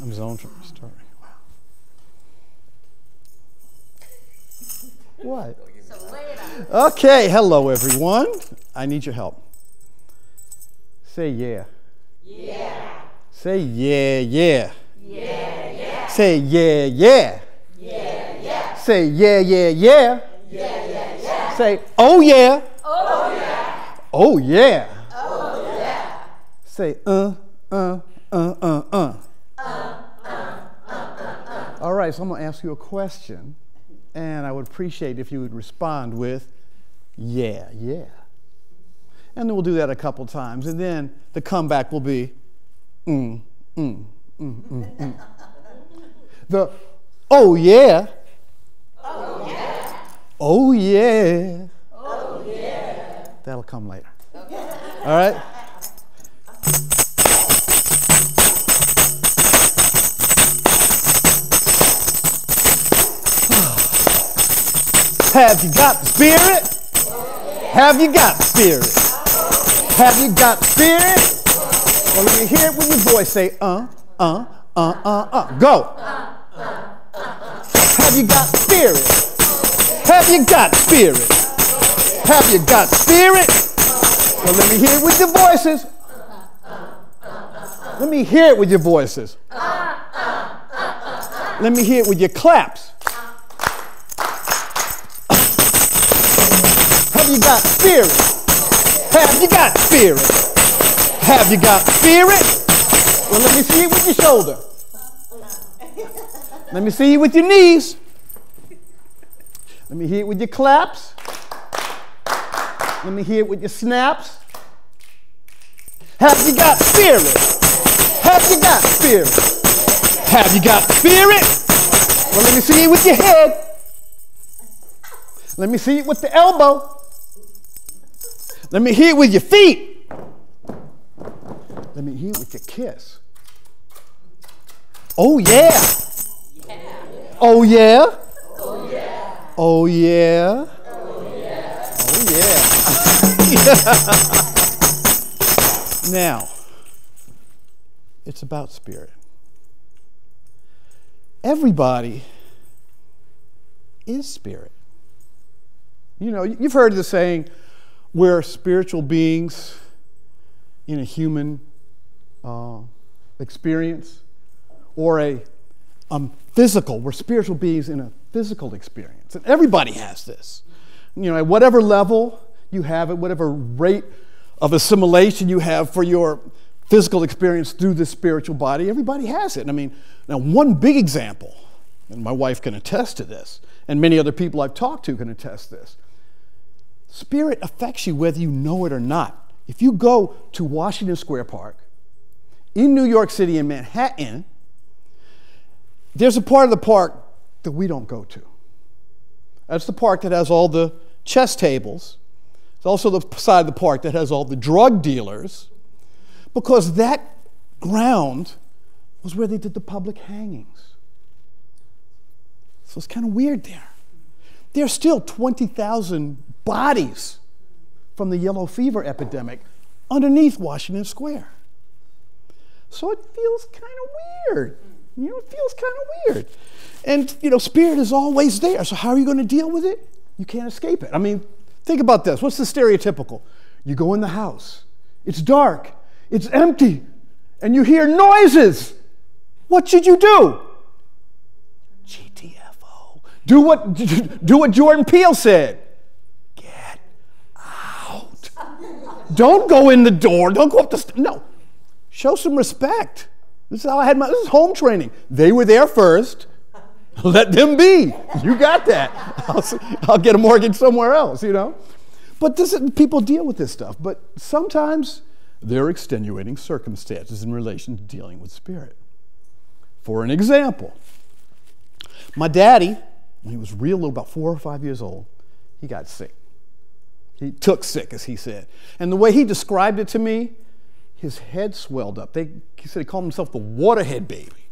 I'm zoned from the. Wow. What? Okay, hello everyone. I need your help. Say yeah. Yeah. Say yeah, yeah. Yeah, yeah. Say yeah, yeah. Yeah, yeah. Say yeah, yeah, yeah. Yeah, yeah, yeah. Say oh yeah. Oh, yeah. Oh yeah. Oh, yeah. Say uh, uh, uh, uh, uh. All right, so I'm going to ask you a question, and I would appreciate if you would respond with, yeah, yeah. And then we'll do that a couple times, and then the comeback will be, mm, mm, mm, mm, mm. The, oh yeah. Oh, yeah. Oh yeah. Oh, yeah. That'll come later. All right? Have you got spirit? Have you got spirit? Have you got spirit? Well, let me hear it with your voice. Say, uh, uh, uh, uh, uh. Go. Have you got spirit? Have you got spirit? Have you got spirit? Well, let me hear it with your voices. Let me hear it with your voices. Let me hear it with your claps. Have you got spirit? Have you got spirit? Have you got spirit? Well, let me see it with your shoulder. Let me see it with your knees. Let me hear it with your claps. Let me hear it with your snaps. Have you got spirit? Have you got spirit? Have you got spirit? Well, let me see it with your head. Let me see it with the elbow. Let me hear it with your feet. Let me hear it with your kiss. Oh, yeah. Oh, yeah. Oh, yeah. Oh, yeah. Oh, yeah. Oh, yeah. now, it's about spirit. Everybody is spirit. You know, you've heard the saying, we're spiritual beings in a human uh, experience, or a um, physical, we're spiritual beings in a physical experience. And everybody has this. You know, at whatever level you have at whatever rate of assimilation you have for your physical experience through the spiritual body, everybody has it. I mean, now, one big example, and my wife can attest to this, and many other people I've talked to can attest this. Spirit affects you whether you know it or not. If you go to Washington Square Park in New York City in Manhattan, there's a part of the park that we don't go to. That's the park that has all the chess tables. It's also the side of the park that has all the drug dealers, because that ground was where they did the public hangings. So it's kind of weird there. There's still 20,000 bodies from the yellow fever epidemic underneath Washington Square. So it feels kind of weird. You know, it feels kind of weird. And, you know, spirit is always there. So how are you going to deal with it? You can't escape it. I mean, think about this. What's the stereotypical? You go in the house, it's dark, it's empty, and you hear noises. What should you do? GTFO. Do what, do what Jordan Peele said. Get out. Don't go in the door. Don't go up the st- No. Show some respect. This is how I had my, this is home training. They were there first. Let them be. You got that. I'll, I'll get a mortgage somewhere else, you know? But this, people deal with this stuff. But sometimes there are extenuating circumstances in relation to dealing with spirit. For an example, my daddy, when he was real little, about four or five years old, he got sick. He took sick, as he said. And the way he described it to me, his head swelled up. They, he said he called himself the waterhead baby.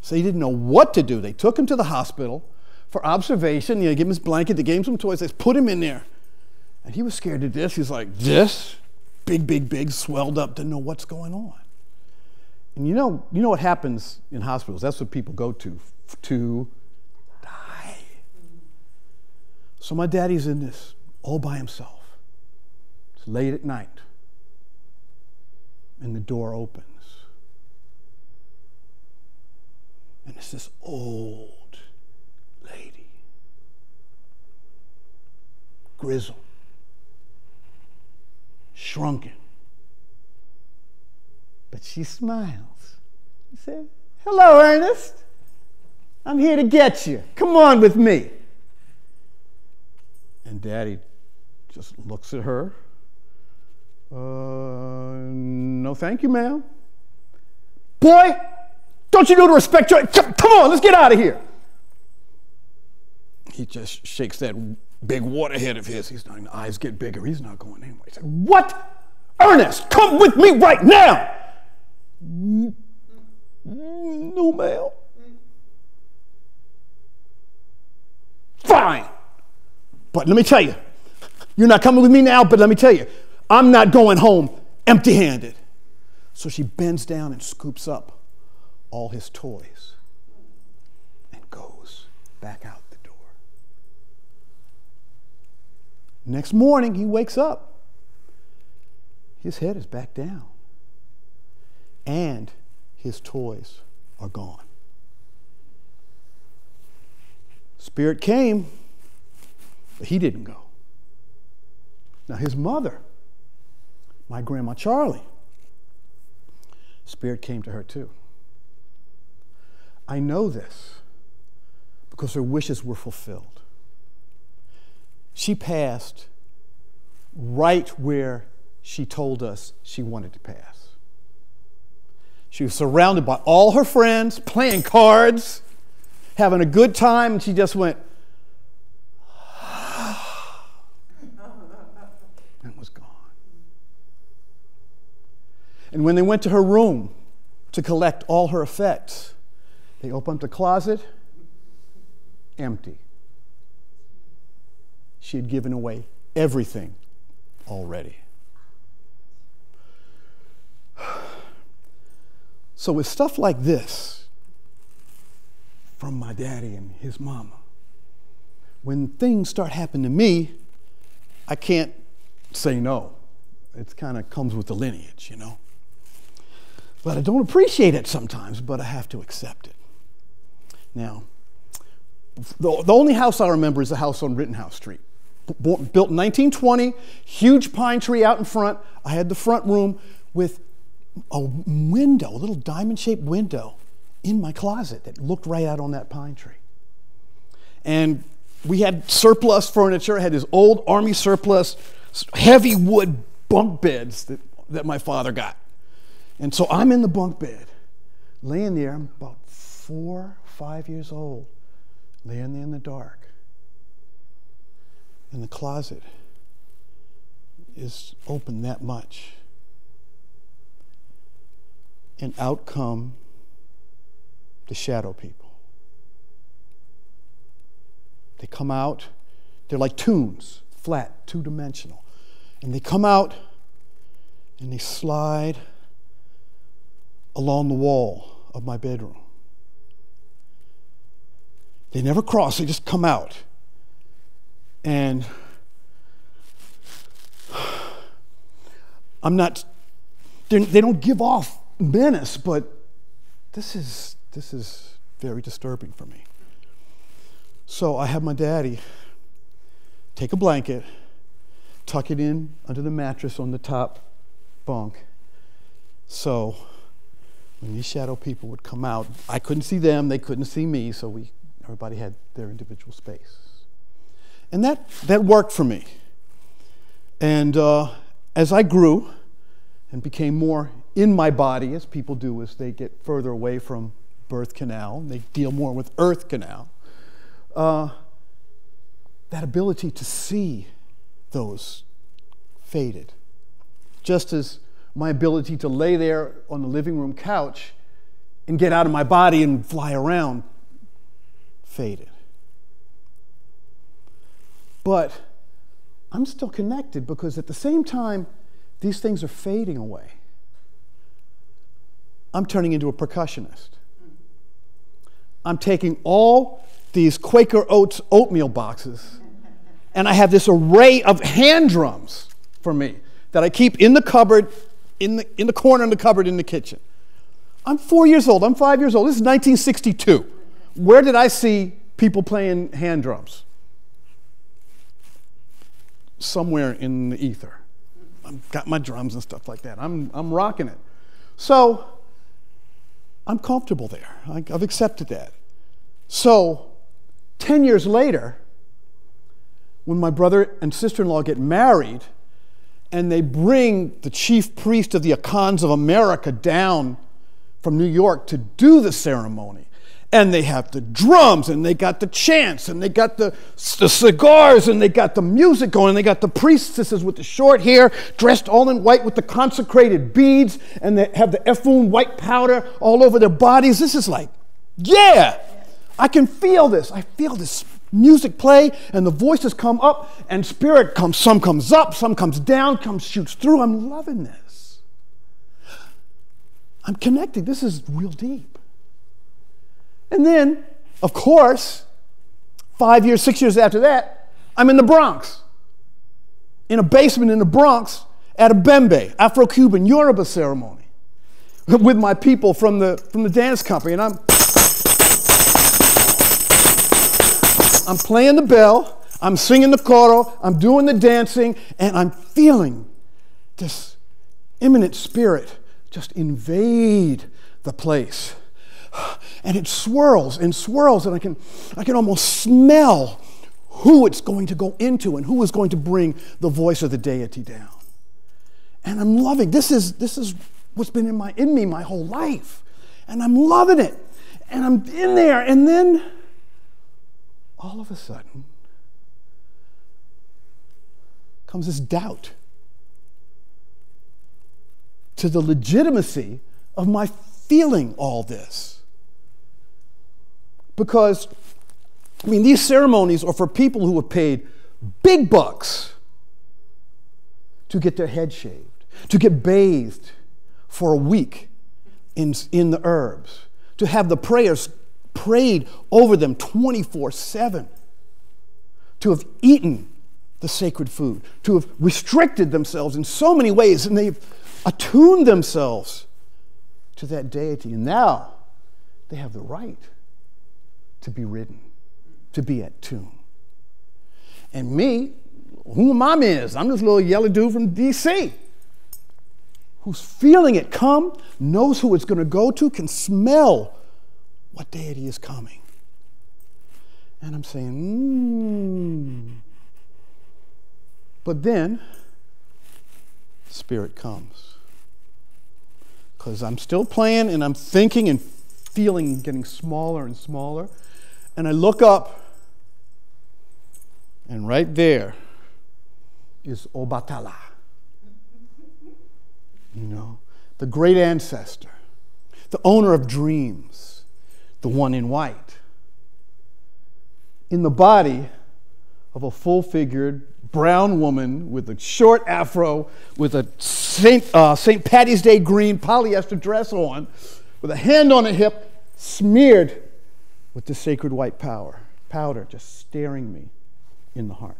So he didn't know what to do. They took him to the hospital for observation. You know, gave him his blanket, they gave him some toys, they put him in there. And he was scared to death. He's like, this? Big, big, big, swelled up, didn't know what's going on. And you know, you know what happens in hospitals? That's what people go to to die. So my daddy's in this all by himself. It's late at night. And the door opens. And it's this old lady, grizzled, shrunken. But she smiles. She said, Hello, Ernest. I'm here to get you. Come on with me. And Daddy just looks at her. Uh, no, thank you, ma'am. Boy, don't you know to respect your. Come on, let's get out of here. He just shakes that big waterhead of his. He's not, his eyes get bigger. He's not going anywhere. He said, What? Ernest, come with me right now. No, ma'am. Fine. But let me tell you, you're not coming with me now, but let me tell you, I'm not going home empty handed. So she bends down and scoops up all his toys and goes back out the door. Next morning, he wakes up. His head is back down, and his toys are gone. Spirit came, but he didn't go. Now, his mother, my grandma Charlie, Spirit came to her too. I know this because her wishes were fulfilled. She passed right where she told us she wanted to pass. She was surrounded by all her friends, playing cards, having a good time, and she just went, and was gone. And when they went to her room to collect all her effects, they opened the closet, empty. She had given away everything already. So, with stuff like this from my daddy and his mama, when things start happening to me, I can't say no. It kind of comes with the lineage, you know. But I don't appreciate it sometimes, but I have to accept it. Now, the, the only house I remember is the house on Rittenhouse Street. B- built in 1920, huge pine tree out in front. I had the front room with a window, a little diamond shaped window in my closet that looked right out on that pine tree. And we had surplus furniture. I had this old army surplus, heavy wood bunk beds that, that my father got. And so I'm in the bunk bed, laying there. I'm about four, five years old, laying there in the dark. And the closet is open that much. And out come the shadow people. They come out, they're like tunes, flat, two dimensional. And they come out and they slide along the wall of my bedroom. They never cross, they just come out. And I'm not, they don't give off menace, but this is, this is very disturbing for me. So I have my daddy take a blanket, tuck it in under the mattress on the top bunk. So these shadow people would come out, I couldn't see them, they couldn't see me, so we everybody had their individual space. And that, that worked for me. And uh, as I grew and became more in my body, as people do as they get further away from birth canal, they deal more with earth canal, uh, that ability to see those faded. Just as my ability to lay there on the living room couch and get out of my body and fly around faded. But I'm still connected because at the same time, these things are fading away. I'm turning into a percussionist. I'm taking all these Quaker Oats oatmeal boxes, and I have this array of hand drums for me that I keep in the cupboard, in the, in the corner in the cupboard in the kitchen. I'm four years old, I'm five years old. This is 1962. Where did I see people playing hand drums? Somewhere in the ether. I've got my drums and stuff like that. I'm, I'm rocking it. So I'm comfortable there. I, I've accepted that. So 10 years later, when my brother and sister in law get married, and they bring the chief priest of the Akans of America down from New York to do the ceremony. And they have the drums, and they got the chants, and they got the, the cigars, and they got the music going, and they got the priestesses with the short hair, dressed all in white with the consecrated beads, and they have the efun white powder all over their bodies. This is like, yeah, I can feel this. I feel this music play and the voices come up and spirit comes some comes up some comes down comes shoots through. I'm loving this. I'm connecting this is real deep. And then of course five years six years after that i'm in the bronx. In a basement in the bronx at a bembe afro-cuban yoruba ceremony with my people from the from the dance company. And i'm I'm playing the bell, I'm singing the coro, I'm doing the dancing, and I'm feeling this imminent spirit just invade the place. And it swirls and swirls, and I can, I can almost smell who it's going to go into and who is going to bring the voice of the deity down. And I'm loving this is this is what's been in my in me my whole life. And I'm loving it. And I'm in there, and then all of a sudden comes this doubt to the legitimacy of my feeling all this. Because, I mean, these ceremonies are for people who have paid big bucks to get their head shaved, to get bathed for a week in, in the herbs, to have the prayers prayed over them 24 7, to have eaten the sacred food, to have restricted themselves in so many ways, and they've attuned themselves to that deity. And now they have the right to be ridden, to be at tune. And me, who mom is, I'm this little yellow dude from DC who's feeling it come, knows who it's going to go to, can smell what deity is coming? And I'm saying, hmm. But then, Spirit comes. Because I'm still playing and I'm thinking and feeling getting smaller and smaller. And I look up, and right there is Obatala. You know, the great ancestor, the owner of dreams the one in white. In the body of a full figured brown woman with a short afro, with a St. Uh, St. Patty's Day green polyester dress on, with a hand on a hip, smeared with the sacred white power, powder just staring me in the heart.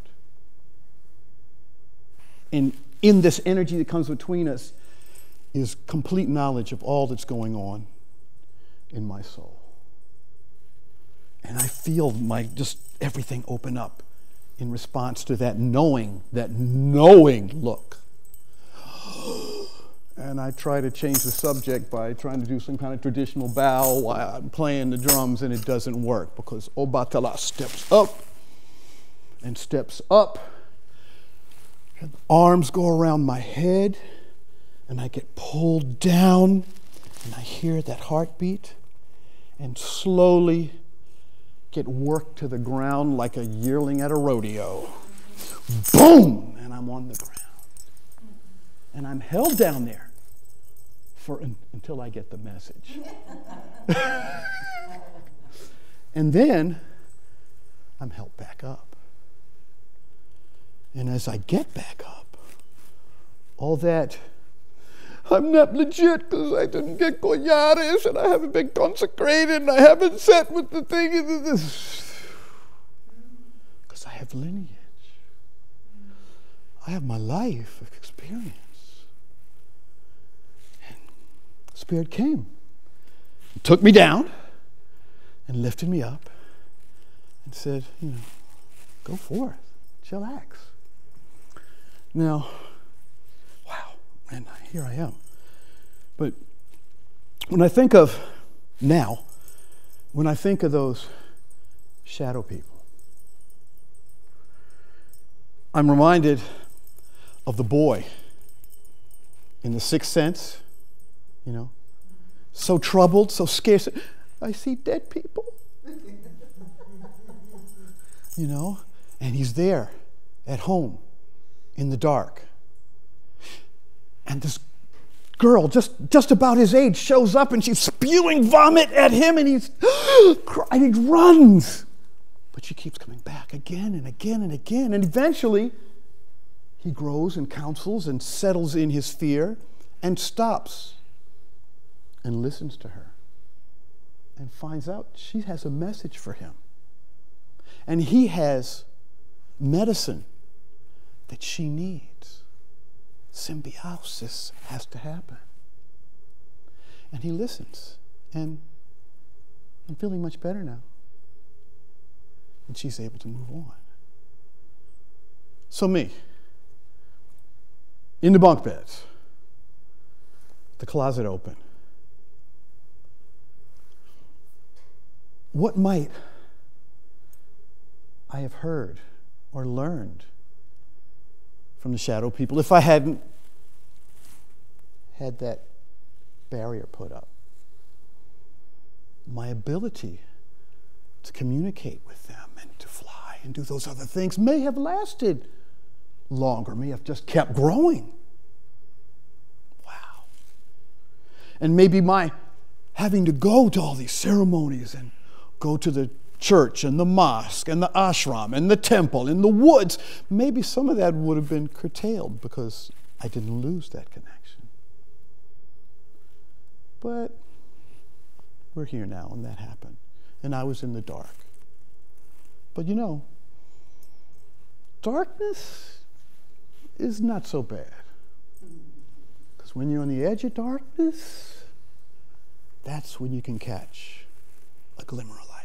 And in this energy that comes between us is complete knowledge of all that's going on in my soul. And I feel my just everything open up in response to that knowing, that knowing look. And I try to change the subject by trying to do some kind of traditional bow while I'm playing the drums, and it doesn't work because Obatala steps up and steps up. And arms go around my head, and I get pulled down, and I hear that heartbeat, and slowly get worked to the ground like a yearling at a rodeo. Boom! And I'm on the ground. And I'm held down there for until I get the message. and then I'm held back up. And as I get back up, all that I'm not legit because I didn't get collares and I haven't been consecrated and I haven't sat with the thing. Because I have lineage. I have my life of experience. And Spirit came, took me down, and lifted me up and said, you know, go forth, chillax. Now, and here I am. But when I think of now, when I think of those shadow people, I'm reminded of the boy in the sixth sense, you know, so troubled, so scared. I see dead people. you know, and he's there at home in the dark. And this girl, just, just about his age, shows up and she's spewing vomit at him and he's and he runs. But she keeps coming back again and again and again. And eventually, he grows and counsels and settles in his fear and stops and listens to her and finds out she has a message for him. And he has medicine that she needs. Symbiosis has to happen. And he listens. And I'm feeling much better now. And she's able to move on. So, me, in the bunk beds, the closet open. What might I have heard or learned from the shadow people if I hadn't had that barrier put up? My ability to communicate with them and to fly and do those other things may have lasted longer, may have just kept growing. Wow. And maybe my having to go to all these ceremonies and go to the church and the mosque and the ashram and the temple in the woods, maybe some of that would have been curtailed because I didn't lose that connection. But we're here now, and that happened. And I was in the dark. But you know, darkness is not so bad. Because when you're on the edge of darkness, that's when you can catch a glimmer of light.